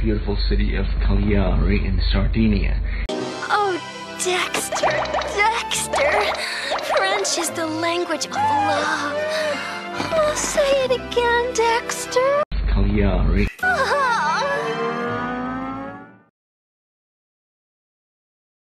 beautiful city of Cagliari in Sardinia. Oh, Dexter, Dexter. French is the language of love. Oh, say it again, Dexter. Cagliari uh-huh.